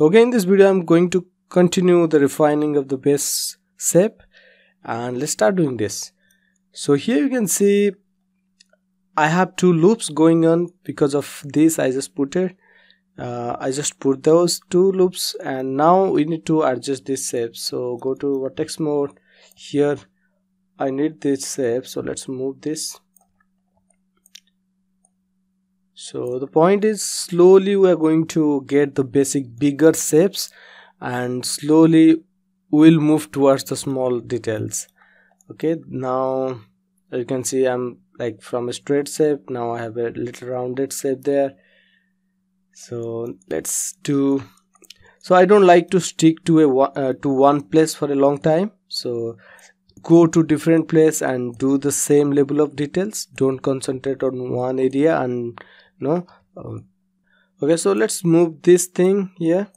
okay in this video i'm going to continue the refining of the base shape and let's start doing this. So here you can see i have two loops going on because of this. I just put it uh, i just put those two loops and now we need to adjust this shape. So go to vertex mode. Here i need this shape so let's move this so the point is slowly we are going to get the basic bigger shapes and slowly we'll move towards the small details. Okay now you can see i'm like from a straight shape. Now i have a little rounded shape there. So let's do so i don't like to stick to a uh, to one place for a long time. So go to different place and do the same level of details. Don't concentrate on one area and no? Um, okay so let's move this thing here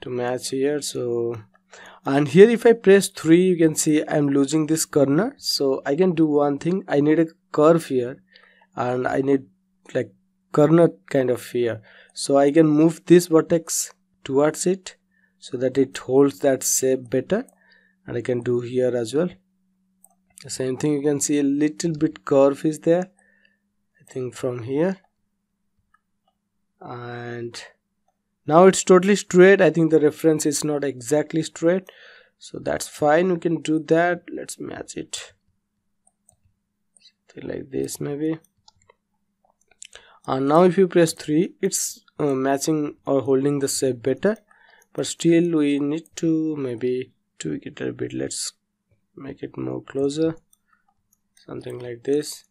to match here. So and here if I press 3 you can see I'm losing this corner. So I can do one thing. I need a curve here and I need like corner kind of here. So I can move this vertex towards it so that it holds that shape better. And I can do here as well. The same thing you can see a little bit curve is there I think from here. And now it's totally straight. I think the reference is not exactly straight. So that's fine. We can do that. Let's match it. Something like this maybe. And now if you press 3 it's uh, matching or holding the shape better. But still we need to maybe tweak it a bit. Let's make it more closer. Something like this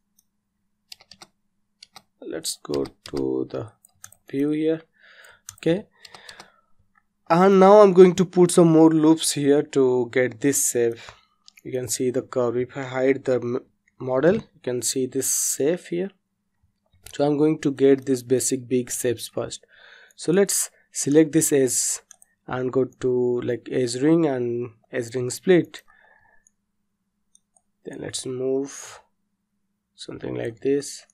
let's go to the view here. Okay. And now I'm going to put some more loops here to get this shape you can see the curve. If I hide the model you can see this shape here. So I'm going to get this basic big shapes first. So let's select this edge and go to like edge ring and edge ring split. Then let's move something like this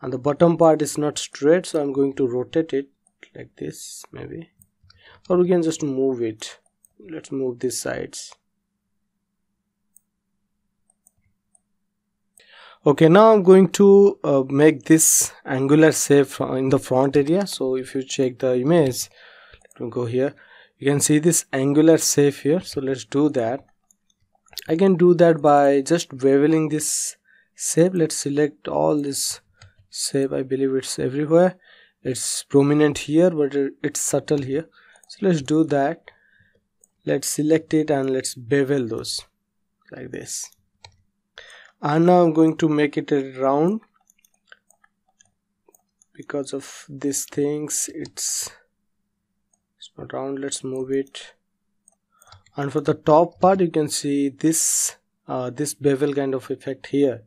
and the bottom part is not straight so I'm going to rotate it like this maybe. Or we can just move it. Let's move these sides. Okay now I'm going to uh, make this angular shape in the front area. So if you check the image let me go here. You can see this angular shape here. So let's do that. I can do that by just beveling this shape. Let's select all this shape I believe it's everywhere. It's prominent here but it's subtle here. So let's do that. Let's select it and let's bevel those like this. And now I'm going to make it a round. Because of these things it's it's not round. Let's move it. And for the top part you can see this uh, this bevel kind of effect here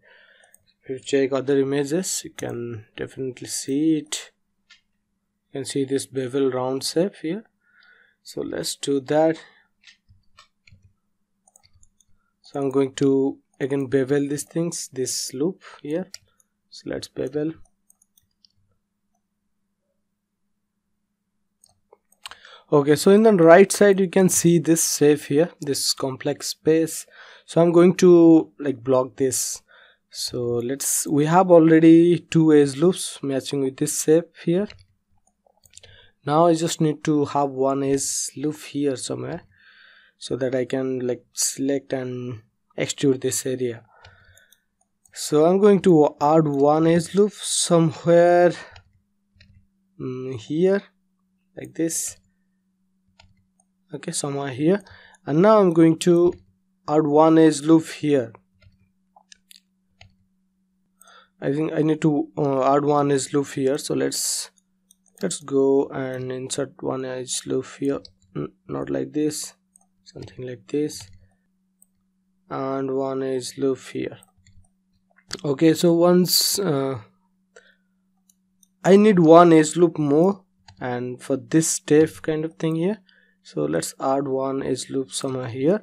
you check other images you can definitely see it. You can see this bevel round shape here. So let's do that. So i'm going to again bevel these things this loop here. So let's bevel. Okay so in the right side you can see this shape here this complex space. So i'm going to like block this so let's we have already two edge loops matching with this shape here. Now I just need to have one edge loop here somewhere so that I can like select and extrude this area. So I'm going to add one edge loop somewhere mm, here like this. Okay somewhere here. And now I'm going to add one edge loop here I think I need to uh, add one edge loop here. So let's let's go and insert one edge loop here. Not like this. Something like this. And one edge loop here. Okay so once uh, I need one edge loop more. And for this step kind of thing here. So let's add one edge loop somewhere here.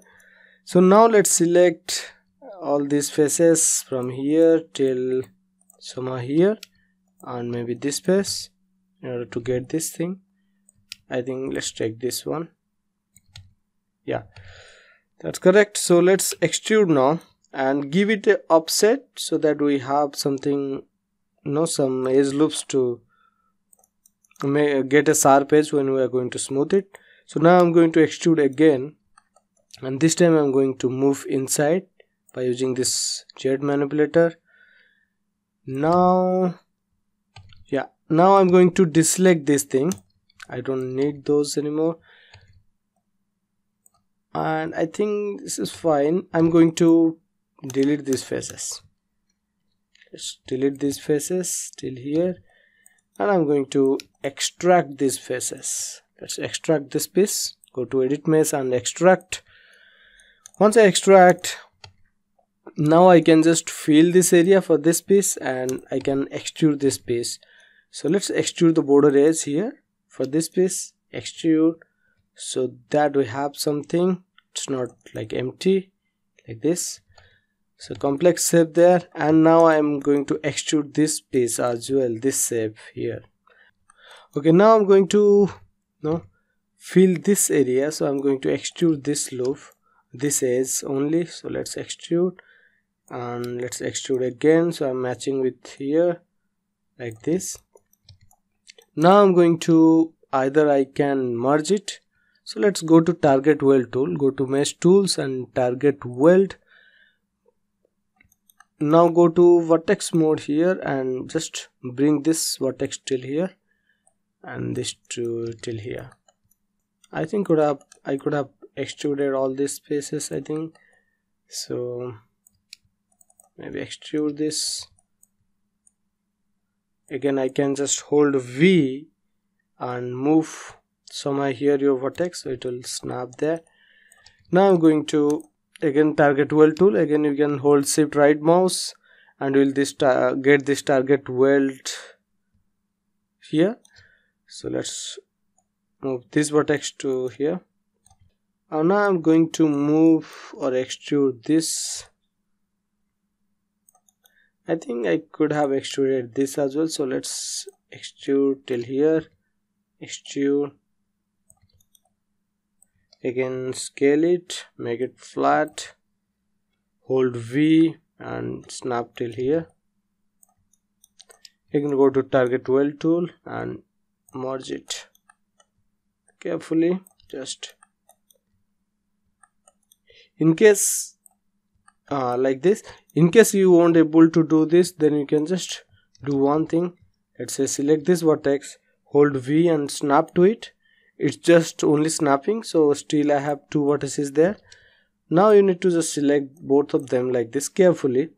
So now let's select all these faces from here till somewhere here and maybe this space in order to get this thing. I think let's take this one. Yeah that's correct. So let's extrude now and give it a offset so that we have something you know some edge loops to get a sharp edge when we are going to smooth it. So now I'm going to extrude again and this time I'm going to move inside by using this jet manipulator now yeah now I'm going to deselect this thing. I don't need those anymore. And I think this is fine. I'm going to delete these faces. Let's delete these faces till here. And I'm going to extract these faces. Let's extract this piece. Go to edit mesh and extract. Once I extract now I can just fill this area for this piece and I can extrude this piece. So let's extrude the border edge here for this piece extrude. So that we have something. It's not like empty like this. So complex shape there. And now I'm going to extrude this piece as well this shape here. Okay now I'm going to no fill this area. So I'm going to extrude this loop this edge only. So let's extrude and let's extrude again. So I'm matching with here like this. Now I'm going to either I can merge it. So let's go to target weld tool. Go to mesh tools and target weld now go to vertex mode here and just bring this vertex till here and this to till here. I think could have I could have extruded all these spaces I think. So maybe extrude this. Again I can just hold V and move somehow here your vertex so it will snap there. Now I'm going to again target weld tool. Again you can hold shift right mouse and will this get this target weld here. So let's move this vertex to here. And now I'm going to move or extrude this I think I could have extruded this as well so let's extrude till here. Extrude. Again scale it make it flat. Hold V and snap till here. You can go to target weld tool and merge it. Carefully just. In case uh, like this. In case you won't able to do this then you can just do one thing. Let's say select this vertex hold V and snap to it. It's just only snapping so still I have two vertices there. Now you need to just select both of them like this carefully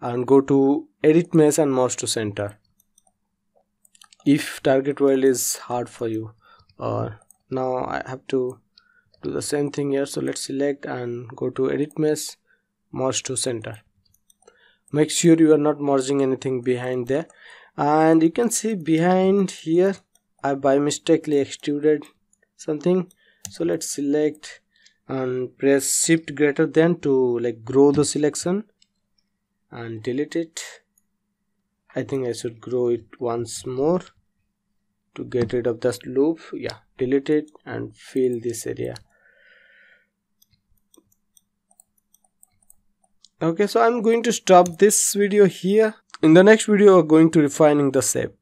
and go to edit mesh and merge to center. If target weld is hard for you or now I have to do the same thing here so let's select and go to edit mesh merge to center. Make sure you are not merging anything behind there. And you can see behind here I by mistakenly extruded something. So let's select and press shift greater than to like grow the selection and delete it. I think I should grow it once more to get rid of this loop. Yeah delete it and fill this area okay so i'm going to stop this video here. In the next video we're going to refining the shape